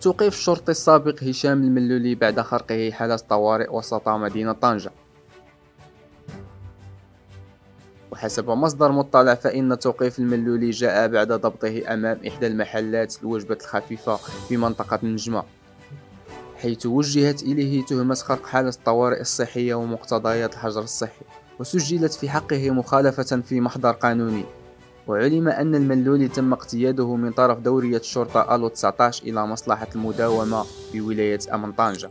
توقيف الشرطي السابق هشام الملولي بعد خرقه حالة طوارئ وسط مدينة طنجة. وحسب مصدر مطلع فإن توقيف الملولي جاء بعد ضبطه أمام إحدى المحلات الوجبة الخفيفة في منطقة النجمة حيث وجهت إليه تهمة خرق حالة الطوارئ الصحية ومقتضيات الحجر الصحي وسجلت في حقه مخالفة في محضر قانوني. وعلم أن الملولي تم اقتياده من طرف دورية الشرطة ألو 19 إلى مصلحة المداومة بولاية أمن طنجة